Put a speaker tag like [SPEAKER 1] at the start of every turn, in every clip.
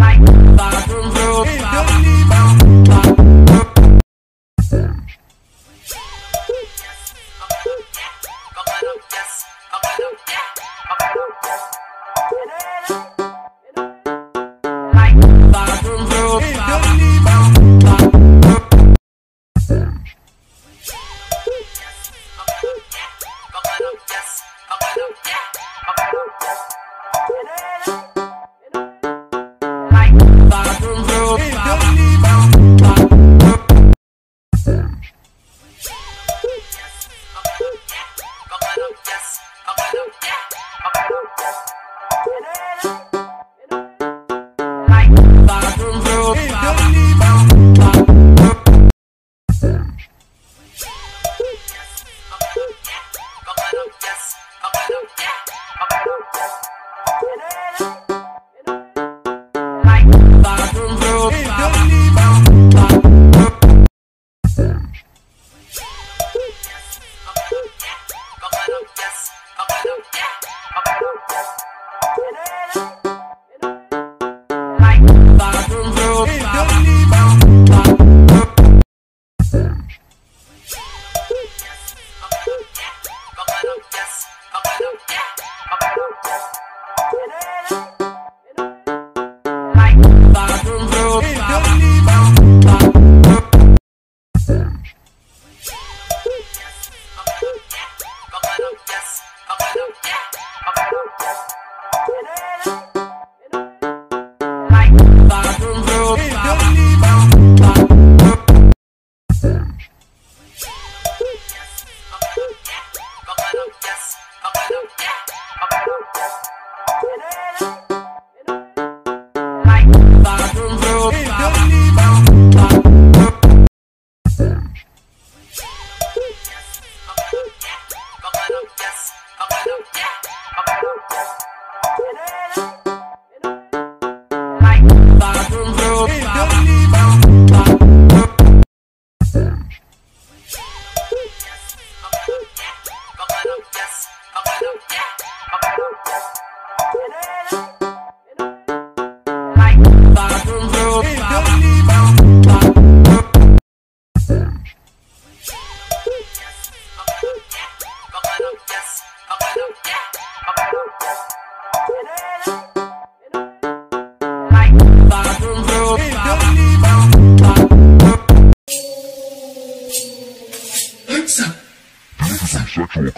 [SPEAKER 1] like vroom vroom.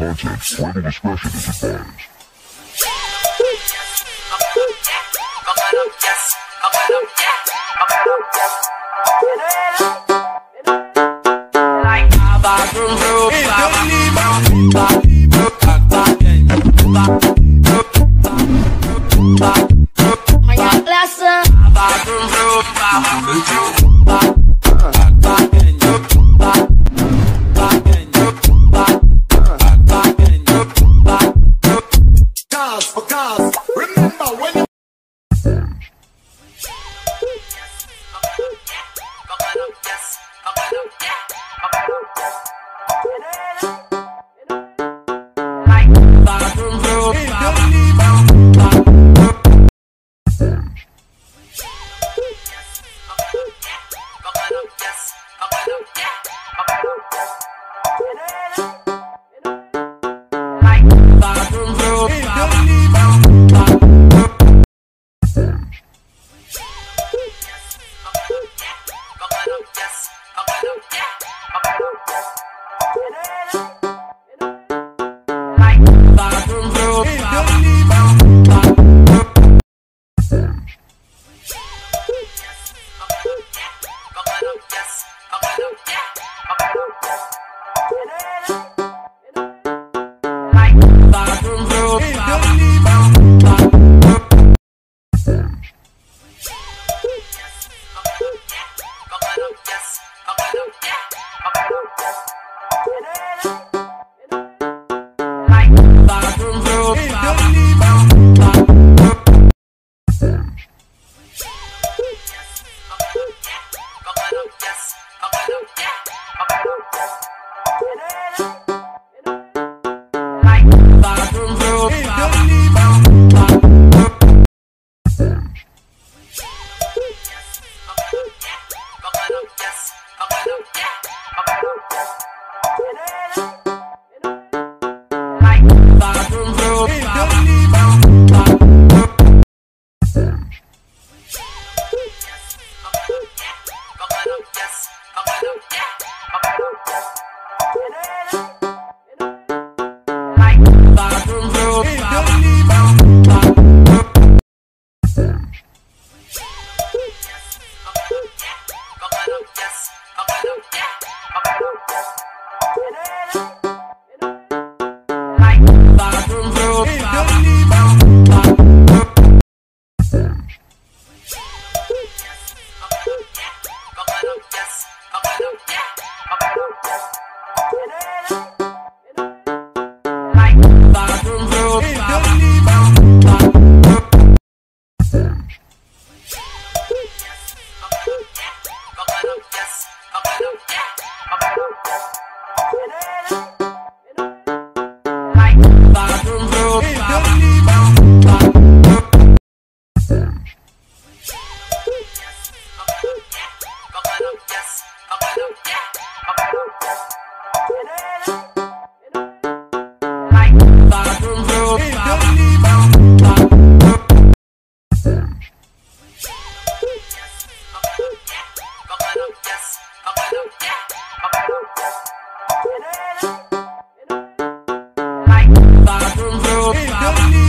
[SPEAKER 1] content. Parental discretion is advised. don't know?